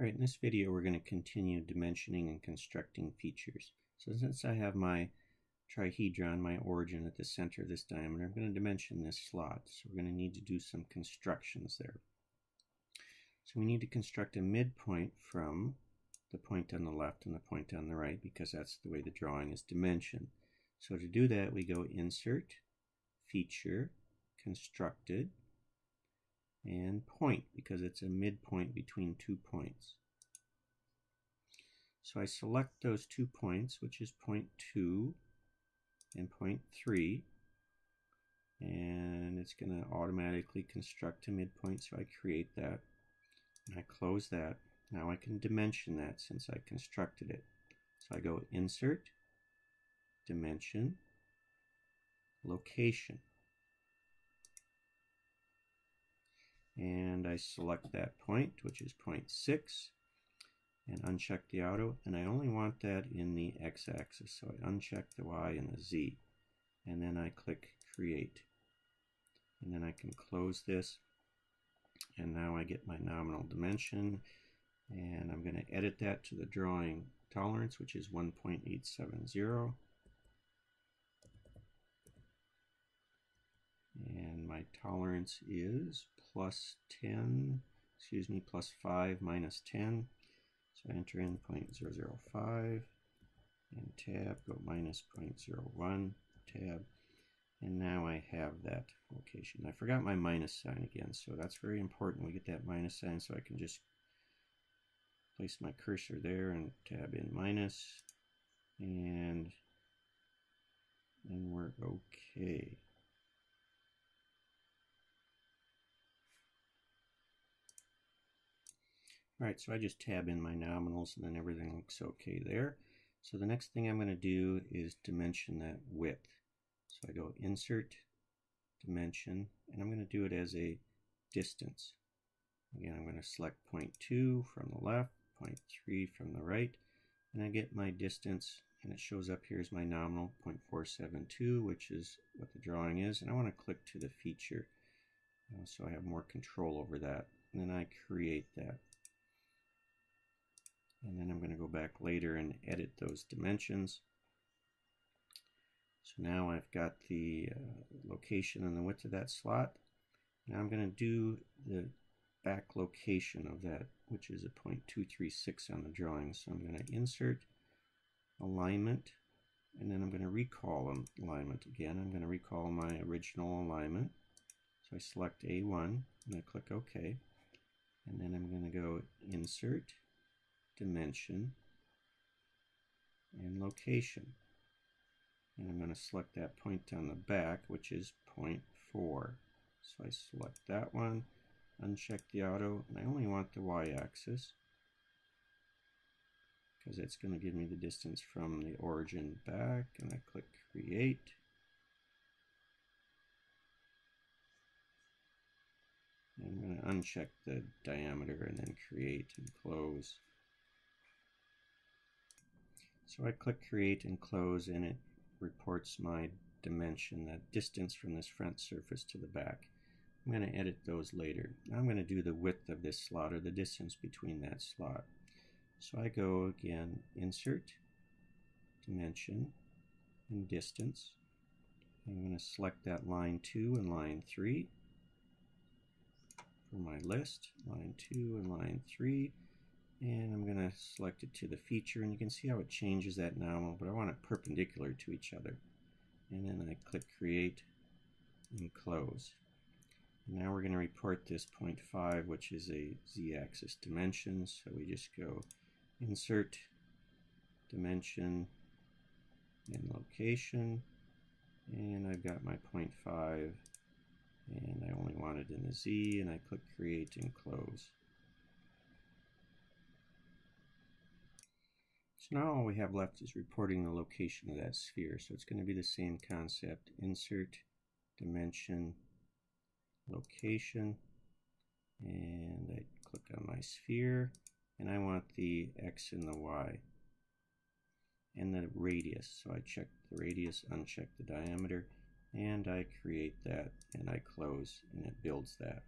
Alright, in this video we're going to continue dimensioning and constructing features. So since I have my trihedron, my origin at the center of this diameter, I'm going to dimension this slot. So we're going to need to do some constructions there. So we need to construct a midpoint from the point on the left and the point on the right because that's the way the drawing is dimensioned. So to do that we go Insert, Feature, Constructed, and point because it's a midpoint between two points. So I select those two points, which is point 2 and point 3, and it's going to automatically construct a midpoint, so I create that, and I close that. Now I can dimension that since I constructed it. So I go Insert, Dimension, Location. And I select that point, which is point 6, and uncheck the auto, and I only want that in the x-axis, so I uncheck the y and the z, and then I click create. And then I can close this, and now I get my nominal dimension, and I'm going to edit that to the drawing tolerance, which is 1.870. and my tolerance is plus 10, excuse me, plus 5 minus 10. So I enter in 0.005 and tab, go minus 0.01, tab, and now I have that location. I forgot my minus sign again, so that's very important. We get that minus sign so I can just place my cursor there and tab in minus, and then we're okay. All right, so I just tab in my nominals and then everything looks okay there. So the next thing I'm going to do is dimension that width. So I go Insert, Dimension, and I'm going to do it as a distance. Again, I'm going to select point 2 from the left, point 3 from the right, and I get my distance, and it shows up here as my nominal, 0.472, which is what the drawing is, and I want to click to the feature uh, so I have more control over that. And then I create that. And then I'm going to go back later and edit those dimensions. So now I've got the uh, location and the width of that slot. Now I'm going to do the back location of that, which is a 0.236 on the drawing. So I'm going to insert alignment, and then I'm going to recall alignment again. I'm going to recall my original alignment. So I select A1, and I click OK. And then I'm going to go Insert, dimension, and location. And I'm going to select that point on the back, which is 0.4. So I select that one, uncheck the auto, and I only want the y-axis because it's going to give me the distance from the origin back, and I click Create. I'm going to uncheck the diameter and then Create and Close. So I click create and close and it reports my dimension, that distance from this front surface to the back. I'm going to edit those later. I'm going to do the width of this slot or the distance between that slot. So I go again, insert, dimension, and distance. I'm going to select that line 2 and line 3 for my list, line 2 and line 3 and I'm going to select it to the feature and you can see how it changes that nominal but I want it perpendicular to each other. And then I click create and close. And now we're going to report this 0.5 which is a z-axis dimension. So we just go insert dimension and location. And I've got my 0.5 and I only want it in the Z and I click create and close So now all we have left is reporting the location of that sphere. So it's going to be the same concept. Insert, dimension, location. And I click on my sphere. And I want the X and the Y. And the radius. So I check the radius, uncheck the diameter. And I create that and I close and it builds that.